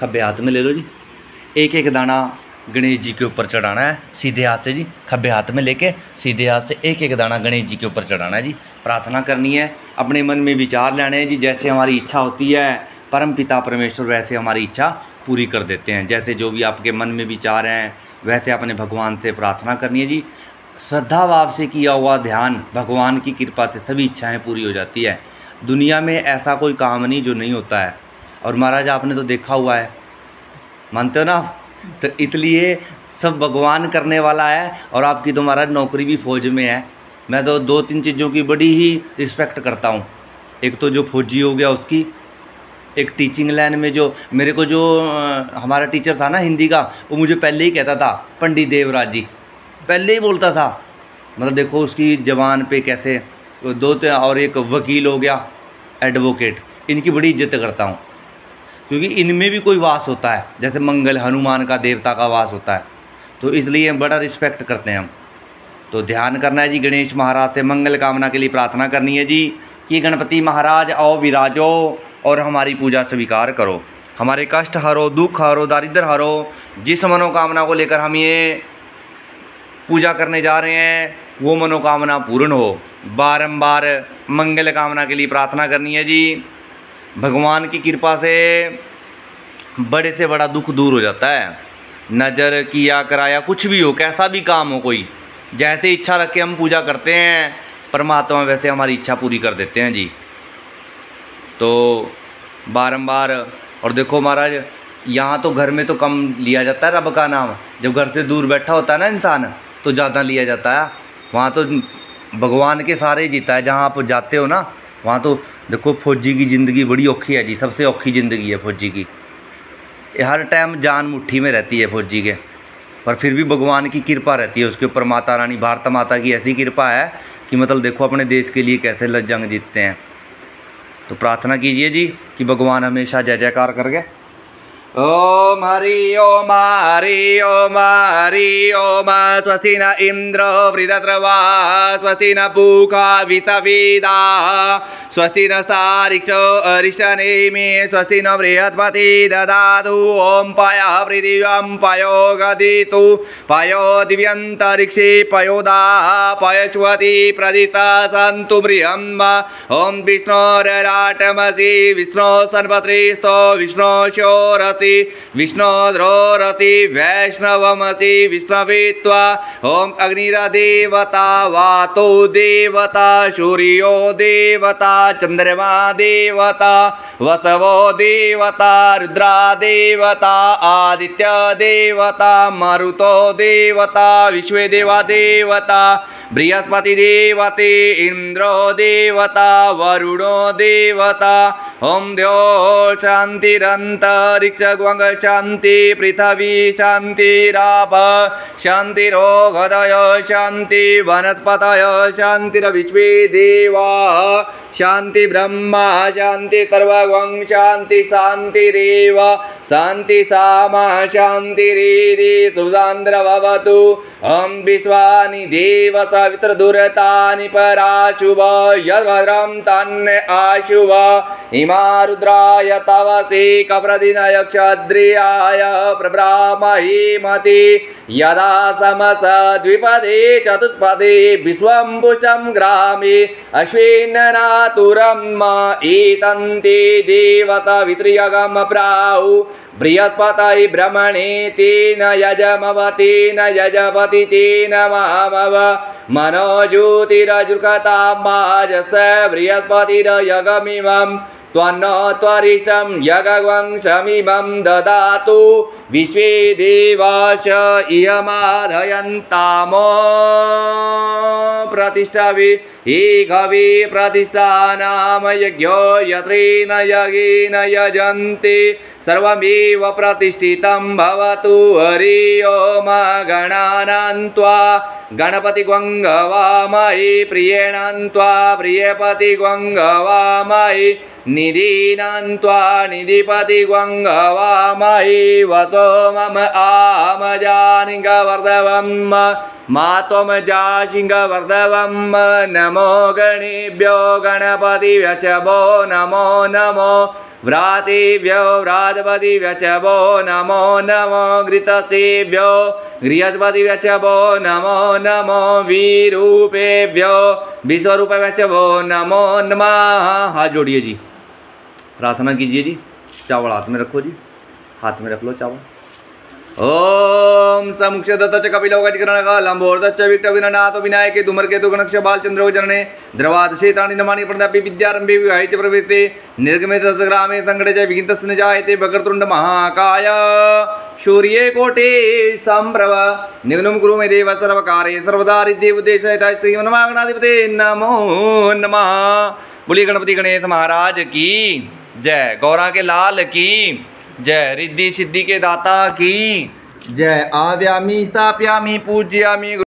खब्बे हाथ में ले लो जी एक एक दाना गणेश जी के ऊपर चढ़ाना है सीधे हाथ से जी खब्बे हाथ में लेके सीधे हाथ से एक एक दाना गणेश जी के ऊपर चढ़ाना है जी प्रार्थना करनी है अपने मन में विचार लेने हैं जी जैसे हमारी इच्छा होती है परम पिता परमेश्वर वैसे हमारी इच्छा पूरी कर देते हैं जैसे जो भी आपके मन में विचार हैं वैसे अपने भगवान से प्रार्थना करनी है जी श्रद्धा भाव से किया हुआ ध्यान, भगवान की कृपा से सभी इच्छाएँ पूरी हो जाती है। दुनिया में ऐसा कोई काम नहीं जो नहीं होता है। और महाराज, आपने तो देखा हुआ है। मानते हो ना आप? तो इसलिए सब भगवान करने वाला है और आपकी तो महाराज नौकरी भी फौज में है। मैं तो दो तीन चीज़ों की बड़ी ही रिस्पेक्ट करता हूँ। एक तो जो फौजी हो गया उसकी, एक टीचिंग लाइन में जो मेरे को जो हमारा टीचर था ना हिंदी का, वो मुझे पहले ही कहता था, पंडित देवराज जी। पहले ही बोलता था। मतलब देखो उसकी जवान पे कैसे, दो और एक वकील हो गया एडवोकेट इनकी बड़ी इज़्ज़त करता हूँ। क्योंकि इनमें भी कोई वास होता है, जैसे मंगल हनुमान का देवता का वास होता है। तो इसलिए बड़ा रिस्पेक्ट करते हैं हम। तो ध्यान करना है जी गणेश महाराज से, मंगल कामना के लिए प्रार्थना करनी है जी, कि गणपति महाराज आओ विराजो और हमारी पूजा स्वीकार करो। हमारे कष्ट हरो, दुख हरो, दारिद्र हरो, जिस मनोकामना को लेकर हम ये पूजा करने जा रहे हैं, वो मनोकामना पूर्ण हो। बारंबार मंगल कामना के लिए प्रार्थना करनी है जी। भगवान की कृपा से बड़े से बड़ा दुख दूर हो जाता है। नज़र किया, कराया, कुछ भी हो, कैसा भी काम हो कोई, जैसे इच्छा रख के हम पूजा करते हैं, परमात्मा वैसे हमारी इच्छा पूरी कर देते हैं जी। तो बारंबार, और देखो महाराज, यहाँ तो घर में तो कम लिया जाता है रब का नाम, जब घर से दूर बैठा होता है ना इंसान तो ज़्यादा लिया जाता है। वहाँ तो भगवान के सारे जीता है, जहाँ आप जाते हो ना वहाँ तो देखो फौजी की ज़िंदगी बड़ी औखी है जी, सबसे औखी ज़िंदगी है फौजी की। हर टाइम जान मुट्ठी में रहती है फौजी के, पर फिर भी भगवान की कृपा रहती है उसके ऊपर। माता रानी, भारत माता की ऐसी कृपा है कि मतलब देखो अपने देश के लिए कैसे जंग जीतते हैं। तो प्रार्थना कीजिए जी कि भगवान हमेशा जय जयकार करके ॐ हरि ओम हरि ओम हरि ओम स्वस्ति न इन्द्र वृदत्रवा स्वस्ति न पूका वितविदा स्वस्ति न स्तारिक्षो अरिष्टनेमि स्वस्ति न बृहस्पति ददातु ॐ पय पृथिव्यं पयो गदितु पयो दिव्यन्तरिक्षे पयोदा पयश्वति प्रदिता सन्तु बृहम् ॐ विष्णोरराटमसि विष्णो सर्वत्रिस्तो विष्णो शोरसि रसि विष्णोद्रोरसि, वैष्णवमसि विष्णवित्वा ॐ अग्निरदेवता, वातो देवता, सूर्यो देवता चन्द्रमा देवता, वसवो देवता रुद्रा देवता आदित्य देवता, मरुतो देवता, विश्वदेवा देवता, बृहस्पति देवते, इंद्रो देवता, वरुणो देवता ॐ द्यो शान्तिरन्तरिक्ष भगवंग शांति पृथ्वी शांतिराप शांतिरोगदय शांति वनस्पतय शांतिरविश्वे देवा शांति ब्रह्मा शांति सर्वं शांति शांतिरेव शांति साम शांतिरीति सुसान्द्र भवतु हम विश्वानि देव सवित्रदुरतानि पराशुभ यद्भद्रं तन्न आशुभ। इमा रुद्राय तव सेकप्रदिनयक्ष क्षद्रियाय प्रब्रामहीमति यदा समस द्विपदे चतुष्पदे विश्वं पुष्टं ग्रामे, अश्विन्नातुरम् एतन्ते देवता वित्रियगम प्राहु। बृहस्पतै भ्रमणे तेन यजमवतेन यजपति, तेन मामव मनोज्योतिरजुर्गतां माजस, बृहस्पतिरयगमिमम्। त्वन्न त्वरिष्टं यगवंशमिमं ददातु विश्वे देवाश इयमाधयन्तामो प्रतिष्ठवि हि घवि प्रतिष्ठानाम यज्ञो यगेन यजन्ति सर्वमेव प्रतिष्ठितं भवतु हरि ओम गणानान्त्वा गणपतिग्वङ्गवामयि प्रियेणान्त्वा प्रियपतिग्वङ्गवामयि निधीनान्त्वा निधिपतिग्वङ्गवामयि मम आमजानिङ्गवर्धवम्। मा त्वमजाशिङ्गवर्धवं नमो गणेभ्यो गणपतिव्यचभो नमो नमो। व्रातेभ्यो व्राजपतिभ्य च वो नमो नमो। घृतसेभ्यो गृहस्पतिभ्य च नमो नमो। विरूपेभ्यो विश्वरूपेभ्य च वो नमो नमः। हाथ जोड़िए जी। प्रार्थना कीजिए जी। चावल हाथ में रखो जी। हाथ में रख लो चावल। ओम समुक्ष दत्त च कपिलौकटिकरण का लंबोर्दच्च विट्टविननाथ विनायके धूमर्केतु गणक्ष बालचंद्रो जनने द्रवाद शेतानि नमानि प्रदापि विद्यारंभे विवाहे च प्रवृत्ते निर्गमे तत्ग्रामे संगडे च विघ्नतस्न जायते वक्रतुण्ड महाकाय। सूर्ये कोटे संभ्रव निग्नं कुरु मे देव सर्वकारे सर्वदा रिद्देवदेशयता श्रीमन्मागणाधिपते नमो नमः। बोलिए गणपति गणेश महाराज की, जय, गौरा के लाल की। जय रिद्धि सिद्धि के दाता की। जय आव्यामी स्थाप्यामी पूज्यामी